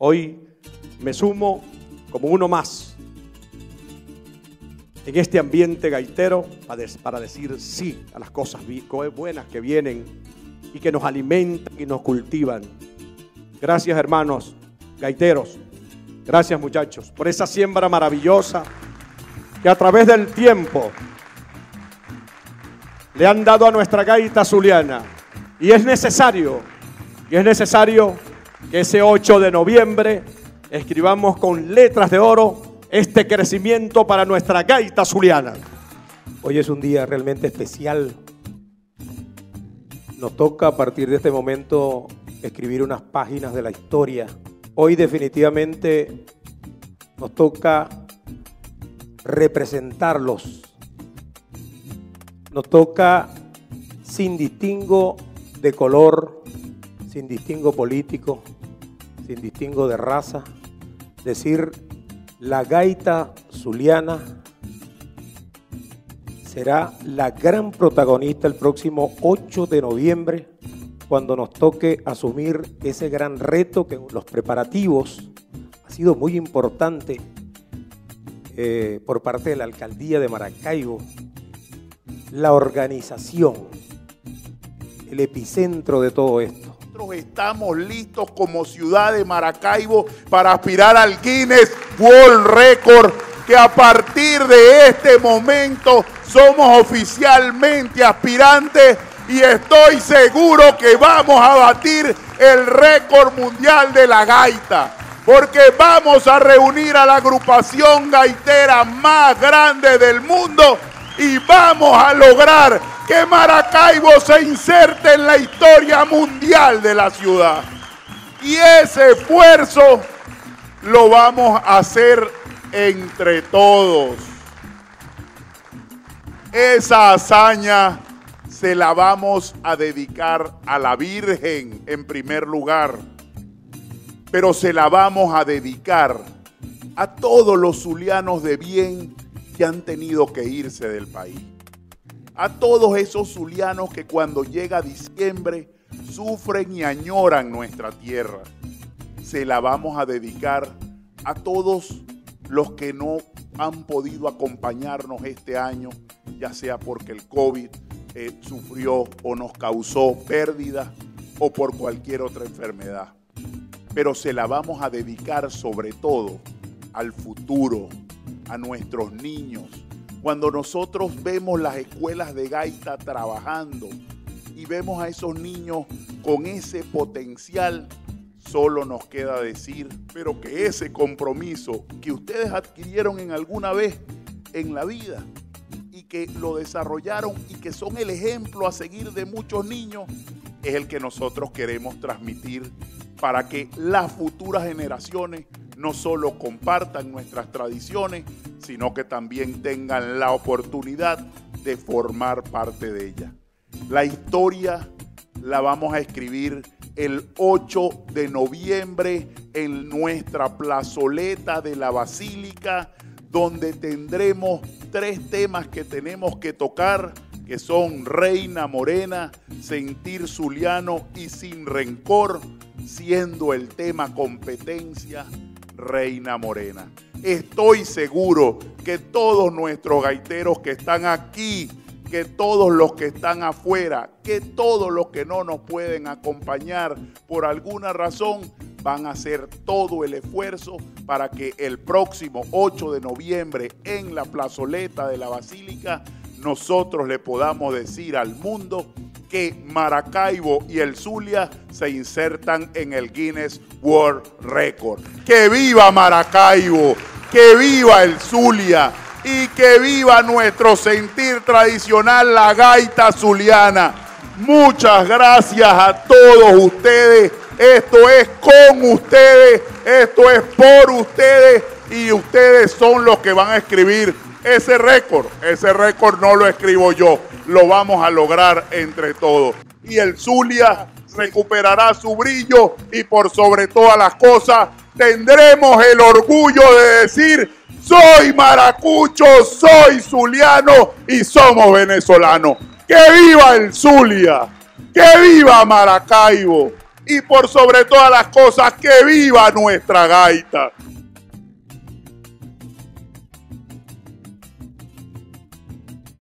Hoy me sumo como uno más en este ambiente gaitero para decir sí a las cosas buenas que vienen y que nos alimentan y nos cultivan. Gracias hermanos gaiteros, gracias muchachos por esa siembra maravillosa que a través del tiempo le han dado a nuestra gaita zuliana. Y es necesario, y es necesario que ese 8 de noviembre escribamos con letras de oro este crecimiento para nuestra gaita zuliana. Hoy es un día realmente especial. Nos toca a partir de este momento escribir unas páginas de la historia. Hoy definitivamente nos toca representarlos. Nos toca sin distingo de color, sin distingo político, sin distingo de raza, decir la gaita zuliana será la gran protagonista el próximo 8 de noviembre cuando nos toque asumir ese gran reto que los preparativos ha sido muy importante eh, por parte de la alcaldía de Maracaibo, la organización, el epicentro de todo esto. Nosotros estamos listos como ciudad de Maracaibo para aspirar al Guinness World Record, que a partir de este momento somos oficialmente aspirantes y estoy seguro que vamos a batir el récord mundial de la gaita porque vamos a reunir a la agrupación gaitera más grande del mundo y vamos a lograr que Maracaibo se inserte en la historia mundial de la ciudad. Y ese esfuerzo lo vamos a hacer entre todos. Esa hazaña se la vamos a dedicar a la Virgen en primer lugar pero se la vamos a dedicar a todos los zulianos de bien que han tenido que irse del país. A todos esos zulianos que cuando llega diciembre sufren y añoran nuestra tierra. Se la vamos a dedicar a todos los que no han podido acompañarnos este año, ya sea porque el COVID eh, sufrió o nos causó pérdida o por cualquier otra enfermedad pero se la vamos a dedicar sobre todo al futuro, a nuestros niños. Cuando nosotros vemos las escuelas de gaita trabajando y vemos a esos niños con ese potencial, solo nos queda decir, pero que ese compromiso que ustedes adquirieron en alguna vez en la vida y que lo desarrollaron y que son el ejemplo a seguir de muchos niños, es el que nosotros queremos transmitir para que las futuras generaciones no solo compartan nuestras tradiciones, sino que también tengan la oportunidad de formar parte de ellas. La historia la vamos a escribir el 8 de noviembre en nuestra plazoleta de la Basílica, donde tendremos tres temas que tenemos que tocar, que son Reina Morena, Sentir Zuliano y Sin Rencor siendo el tema competencia Reina Morena. Estoy seguro que todos nuestros gaiteros que están aquí, que todos los que están afuera, que todos los que no nos pueden acompañar por alguna razón, van a hacer todo el esfuerzo para que el próximo 8 de noviembre en la plazoleta de la Basílica nosotros le podamos decir al mundo que Maracaibo y el Zulia se insertan en el Guinness World Record. Que viva Maracaibo, que viva el Zulia y que viva nuestro sentir tradicional, la gaita zuliana. Muchas gracias a todos ustedes. Esto es con ustedes, esto es por ustedes y ustedes son los que van a escribir ese récord. Ese récord no lo escribo yo lo vamos a lograr entre todos. Y el Zulia recuperará su brillo y por sobre todas las cosas tendremos el orgullo de decir, soy maracucho, soy zuliano y somos venezolanos. ¡Que viva el Zulia! ¡Que viva Maracaibo! y por sobre todas las cosas que viva nuestra gaita.